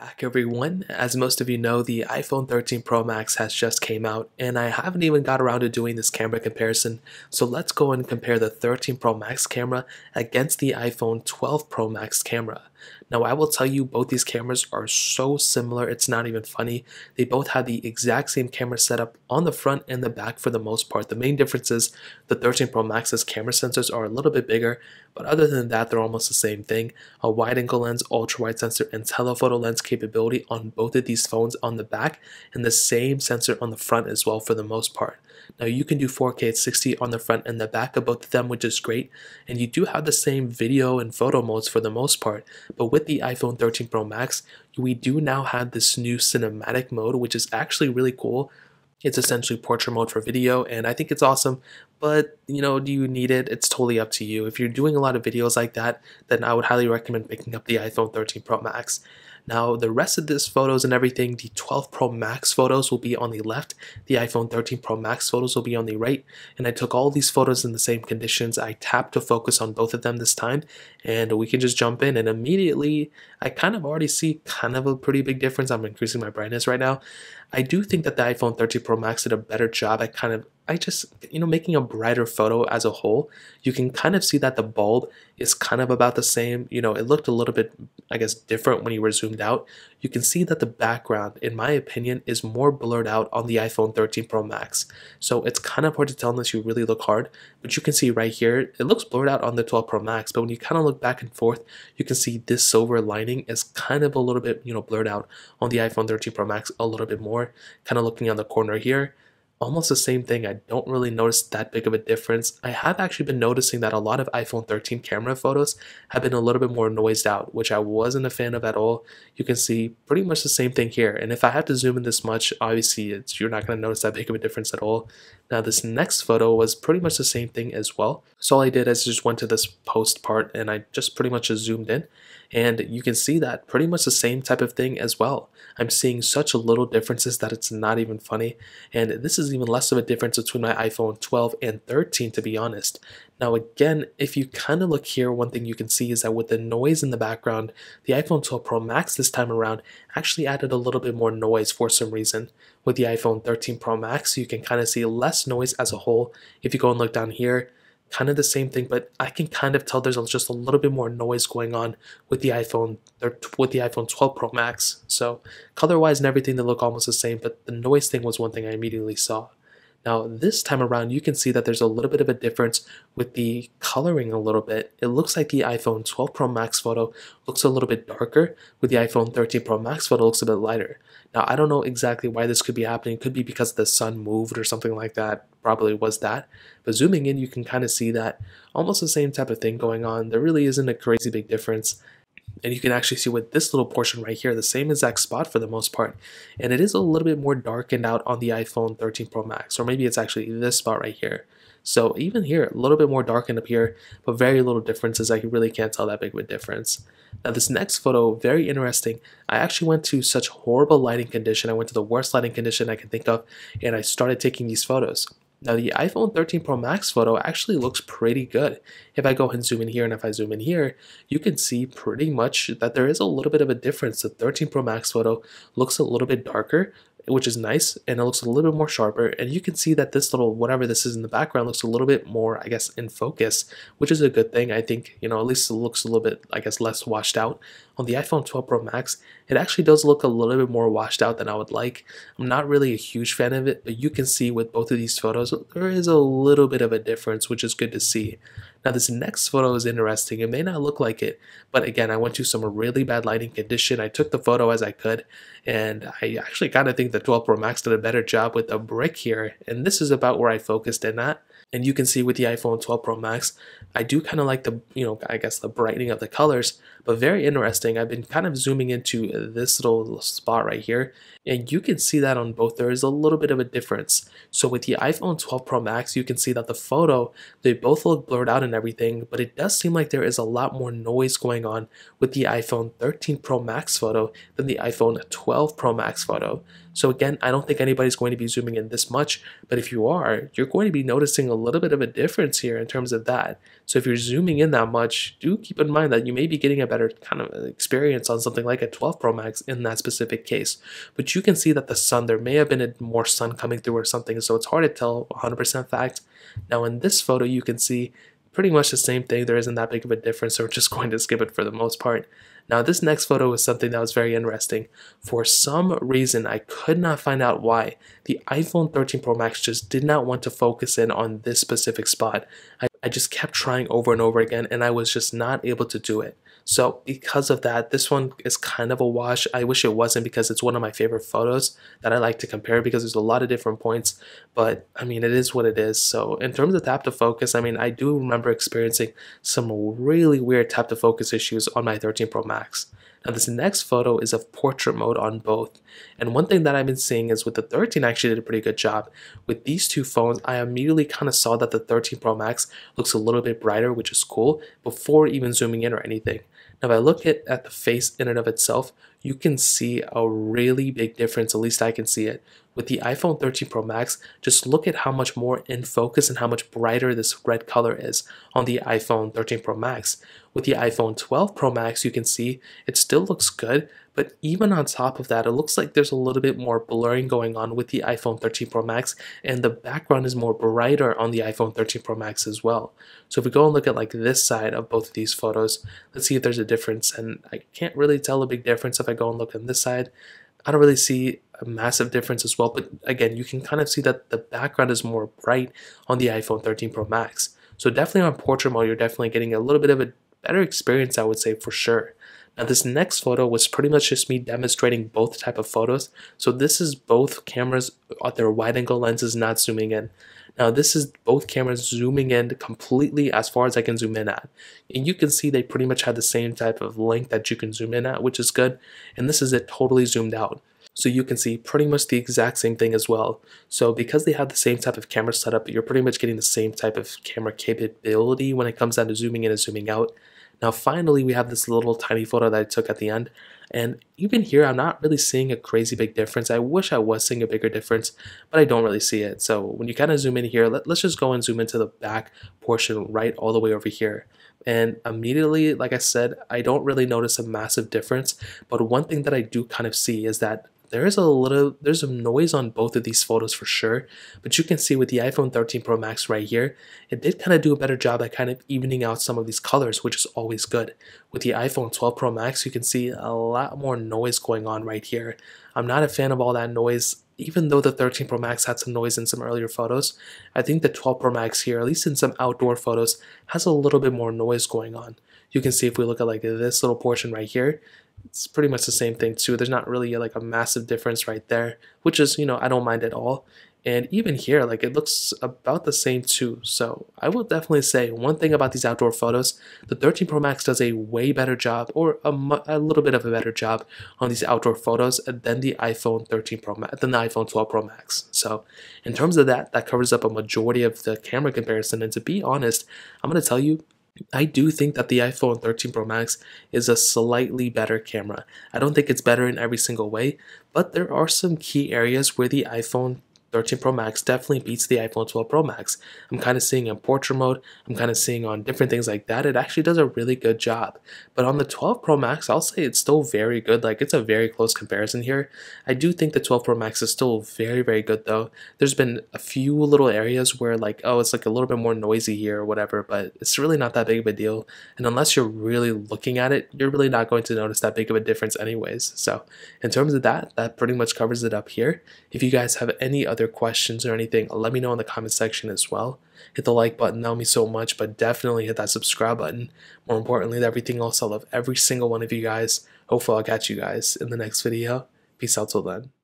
back everyone. As most of you know, the iPhone 13 Pro Max has just came out and I haven't even got around to doing this camera comparison. So let's go and compare the 13 Pro Max camera against the iPhone 12 Pro Max camera. Now I will tell you both these cameras are so similar it's not even funny. They both have the exact same camera setup on the front and the back for the most part. The main difference is the 13 Pro Max's camera sensors are a little bit bigger but other than that they're almost the same thing. A wide angle lens, ultra wide sensor and telephoto lens capability on both of these phones on the back and the same sensor on the front as well for the most part. Now you can do 4K at 60 on the front and the back of both of them, which is great. And you do have the same video and photo modes for the most part. But with the iPhone 13 Pro Max, we do now have this new cinematic mode, which is actually really cool. It's essentially portrait mode for video, and I think it's awesome. But, you know, do you need it? It's totally up to you. If you're doing a lot of videos like that, then I would highly recommend picking up the iPhone 13 Pro Max. Now, the rest of this photos and everything, the 12 Pro Max photos will be on the left, the iPhone 13 Pro Max photos will be on the right, and I took all these photos in the same conditions. I tapped to focus on both of them this time, and we can just jump in, and immediately, I kind of already see kind of a pretty big difference. I'm increasing my brightness right now. I do think that the iPhone 13 Pro Max did a better job at kind of I just, you know, making a brighter photo as a whole, you can kind of see that the bulb is kind of about the same. You know, it looked a little bit, I guess, different when you were zoomed out. You can see that the background, in my opinion, is more blurred out on the iPhone 13 Pro Max. So it's kind of hard to tell unless you really look hard. But you can see right here, it looks blurred out on the 12 Pro Max. But when you kind of look back and forth, you can see this silver lining is kind of a little bit, you know, blurred out on the iPhone 13 Pro Max a little bit more. Kind of looking on the corner here almost the same thing. I don't really notice that big of a difference. I have actually been noticing that a lot of iPhone 13 camera photos have been a little bit more noised out, which I wasn't a fan of at all. You can see pretty much the same thing here. And if I have to zoom in this much, obviously it's, you're not going to notice that big of a difference at all. Now this next photo was pretty much the same thing as well. So all I did is just went to this post part and I just pretty much just zoomed in and you can see that pretty much the same type of thing as well. I'm seeing such little differences that it's not even funny. And this is even less of a difference between my iPhone 12 and 13 to be honest. Now again, if you kind of look here, one thing you can see is that with the noise in the background, the iPhone 12 Pro Max this time around actually added a little bit more noise for some reason. With the iPhone 13 Pro Max, you can kind of see less noise as a whole. If you go and look down here, kind of the same thing, but I can kind of tell there's just a little bit more noise going on with the iPhone or with the iPhone 12 Pro Max. So color-wise and everything, they look almost the same, but the noise thing was one thing I immediately saw. Now this time around, you can see that there's a little bit of a difference with the coloring a little bit. It looks like the iPhone 12 Pro Max photo looks a little bit darker, with the iPhone 13 Pro Max photo looks a bit lighter. Now I don't know exactly why this could be happening. It could be because the sun moved or something like that. Probably was that. But zooming in, you can kind of see that almost the same type of thing going on. There really isn't a crazy big difference and you can actually see with this little portion right here the same exact spot for the most part. And it is a little bit more darkened out on the iPhone 13 Pro Max or maybe it's actually this spot right here. So even here a little bit more darkened up here but very little differences. I really can't tell that big of a difference. Now this next photo very interesting. I actually went to such horrible lighting condition. I went to the worst lighting condition I can think of and I started taking these photos now the iPhone 13 Pro Max photo actually looks pretty good. If I go and zoom in here and if I zoom in here, you can see pretty much that there is a little bit of a difference. The 13 Pro Max photo looks a little bit darker, which is nice and it looks a little bit more sharper and you can see that this little whatever this is in the background looks a little bit more I guess in focus which is a good thing I think you know at least it looks a little bit I guess less washed out. On the iPhone 12 Pro Max it actually does look a little bit more washed out than I would like. I'm not really a huge fan of it but you can see with both of these photos there is a little bit of a difference which is good to see now this next photo is interesting. It may not look like it, but again, I went to some really bad lighting condition. I took the photo as I could, and I actually kind of think the 12 Pro Max did a better job with the brick here. And this is about where I focused in that. And you can see with the iPhone 12 Pro Max, I do kind of like the, you know, I guess the brightening of the colors, but very interesting. I've been kind of zooming into this little spot right here, and you can see that on both. There is a little bit of a difference. So with the iPhone 12 Pro Max, you can see that the photo, they both look blurred out and everything, but it does seem like there is a lot more noise going on with the iPhone 13 Pro Max photo than the iPhone 12 Pro Max photo. So again, I don't think anybody's going to be zooming in this much, but if you are, you're going to be noticing a little bit of a difference here in terms of that. So if you're zooming in that much, do keep in mind that you may be getting a better kind of experience on something like a 12 Pro Max in that specific case. But you can see that the sun, there may have been more sun coming through or something, so it's hard to tell 100% fact. Now in this photo, you can see pretty much the same thing. There isn't that big of a difference, so we're just going to skip it for the most part. Now this next photo was something that was very interesting. For some reason, I could not find out why, the iPhone 13 Pro Max just did not want to focus in on this specific spot. I, I just kept trying over and over again and I was just not able to do it. So because of that, this one is kind of a wash. I wish it wasn't because it's one of my favorite photos that I like to compare because there's a lot of different points. But I mean, it is what it is. So in terms of tap to focus, I mean, I do remember experiencing some really weird tap to focus issues on my 13 Pro Max. Now this next photo is of portrait mode on both. And one thing that I've been seeing is with the 13 I actually did a pretty good job. With these two phones, I immediately kind of saw that the 13 Pro Max looks a little bit brighter, which is cool, before even zooming in or anything. Now, if I look at, at the face in and of itself, you can see a really big difference, at least I can see it. With the iPhone 13 Pro Max, just look at how much more in focus and how much brighter this red color is on the iPhone 13 Pro Max. With the iPhone 12 Pro Max, you can see it still looks good, but even on top of that, it looks like there's a little bit more blurring going on with the iPhone 13 Pro Max, and the background is more brighter on the iPhone 13 Pro Max as well. So if we go and look at like this side of both of these photos, let's see if there's a difference. And I can't really tell a big difference if I go and look on this side. I don't really see a massive difference as well, but again, you can kind of see that the background is more bright on the iPhone 13 Pro Max. So definitely on portrait mode, you're definitely getting a little bit of a better experience, I would say for sure. Now this next photo was pretty much just me demonstrating both type of photos. So this is both cameras at their wide angle lenses not zooming in. Now this is both cameras zooming in completely as far as I can zoom in at. And you can see they pretty much had the same type of length that you can zoom in at, which is good. And this is it totally zoomed out. So you can see pretty much the exact same thing as well. So because they have the same type of camera setup, you're pretty much getting the same type of camera capability when it comes down to zooming in and zooming out. Now finally we have this little tiny photo that I took at the end and even here I'm not really seeing a crazy big difference. I wish I was seeing a bigger difference but I don't really see it. So when you kind of zoom in here, let, us just go and zoom into the back portion right all the way over here. And immediately, like I said, I don't really notice a massive difference. But one thing that I do kind of see is that there is a little there's some noise on both of these photos for sure but you can see with the iphone 13 pro max right here it did kind of do a better job at kind of evening out some of these colors which is always good. With the iphone 12 pro max you can see a lot more noise going on right here. I'm not a fan of all that noise even though the 13 Pro Max had some noise in some earlier photos, I think the 12 Pro Max here, at least in some outdoor photos, has a little bit more noise going on. You can see if we look at like this little portion right here, it's pretty much the same thing too. There's not really like a massive difference right there, which is, you know, I don't mind at all. And even here, like it looks about the same too. So I will definitely say one thing about these outdoor photos, the 13 Pro Max does a way better job or a, a little bit of a better job on these outdoor photos than the iPhone 13 Pro Max, than the iPhone 12 Pro Max. So in terms of that, that covers up a majority of the camera comparison. And to be honest, I'm going to tell you, I do think that the iPhone 13 Pro Max is a slightly better camera. I don't think it's better in every single way, but there are some key areas where the iPhone 13 Pro Max definitely beats the iPhone 12 Pro Max. I'm kind of seeing in portrait mode, I'm kind of seeing on different things like that. It actually does a really good job. But on the 12 Pro Max, I'll say it's still very good. Like it's a very close comparison here. I do think the 12 Pro Max is still very, very good though. There's been a few little areas where like, oh, it's like a little bit more noisy here or whatever, but it's really not that big of a deal. And unless you're really looking at it, you're really not going to notice that big of a difference anyways. So in terms of that, that pretty much covers it up here. If you guys have any other other questions or anything, let me know in the comment section as well. Hit the like button, that would mean so much, but definitely hit that subscribe button. More importantly, everything else, I love every single one of you guys. Hopefully I'll catch you guys in the next video. Peace out till then.